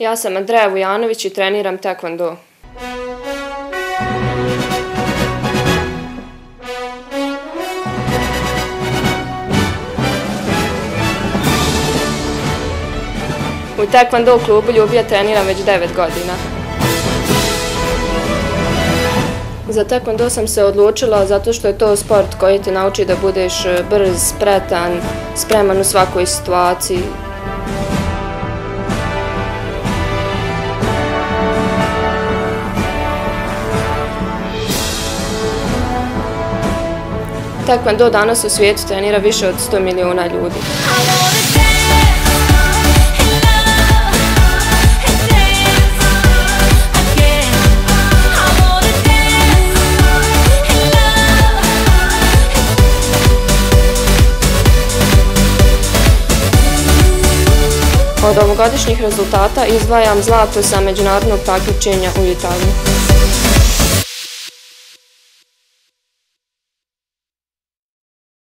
Ja sam Andreja Vujanović i treniram taekwondo. U taekwondo klubu Ljubija treniram već 9 godina. Za taekwondo sam se odlučila zato što je to sport koji te nauči da budeš brz, spretan, spreman u svakoj situaciji. Taekwondo danas u svijetu trenira više od 100 miliona ljudi. Od ovogodišnjih rezultata izdvajam zlato sa međunarodnog takmičenja u Italiji.